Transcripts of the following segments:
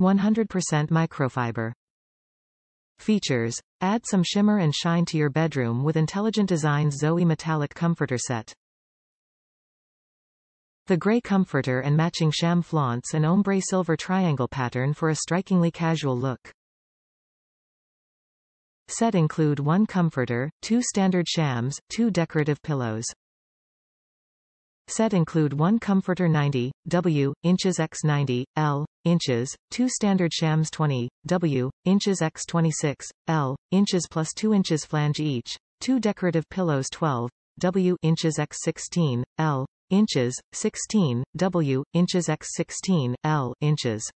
100% microfiber. Features. Add some shimmer and shine to your bedroom with Intelligent Designs Zoey Metallic Comforter Set. The gray comforter and matching sham flaunts an ombre silver triangle pattern for a strikingly casual look. Set include one comforter, two standard shams, two decorative pillows. Set include one comforter 90, W, inches x 90, L, inches, two standard shams 20, W, inches x 26, L, inches plus 2 inches flange each, two decorative pillows 12, W, inches x 16, L, inches, 16, W, inches x 16, L, inches.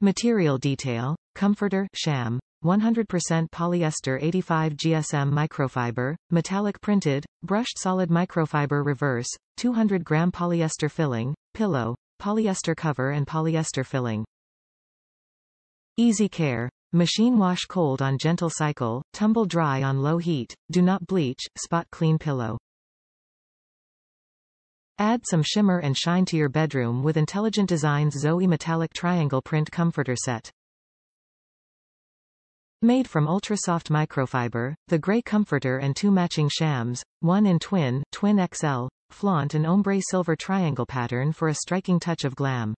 Material detail, comforter, sham, 100% polyester 85 GSM microfiber, metallic printed, brushed solid microfiber reverse, 200 gram polyester filling, pillow, polyester cover and polyester filling. Easy care. Machine wash cold on gentle cycle, tumble dry on low heat, do not bleach, spot clean pillow. Add some shimmer and shine to your bedroom with Intelligent Designs Zoey Metallic Triangle Print Comforter Set. Made from ultra-soft microfiber, the gray comforter and two matching shams, one in twin, twin XL, flaunt an ombre silver triangle pattern for a striking touch of glam.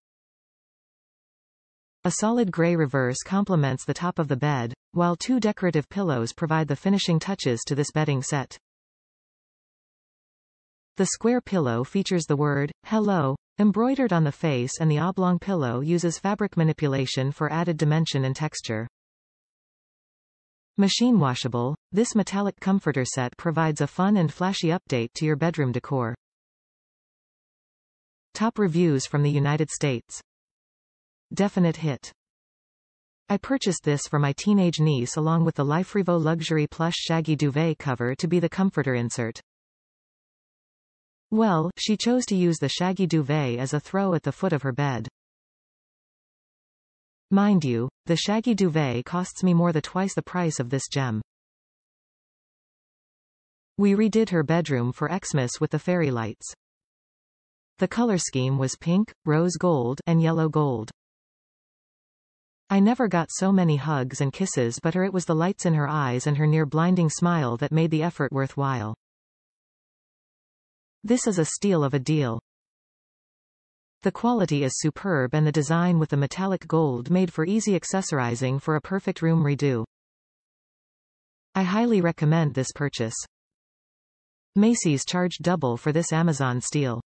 A solid gray reverse complements the top of the bed, while two decorative pillows provide the finishing touches to this bedding set. The square pillow features the word, hello, embroidered on the face and the oblong pillow uses fabric manipulation for added dimension and texture. Machine washable, this metallic comforter set provides a fun and flashy update to your bedroom decor. Top reviews from the United States. Definite hit. I purchased this for my teenage niece along with the Liferevo Luxury Plush Shaggy Duvet cover to be the comforter insert. Well, she chose to use the Shaggy Duvet as a throw at the foot of her bed. Mind you, the shaggy duvet costs me more than twice the price of this gem. We redid her bedroom for Xmas with the fairy lights. The color scheme was pink, rose gold, and yellow gold. I never got so many hugs and kisses but her it was the lights in her eyes and her near blinding smile that made the effort worthwhile. This is a steal of a deal. The quality is superb and the design with the metallic gold made for easy accessorizing for a perfect room redo. I highly recommend this purchase. Macy's charged double for this Amazon steal.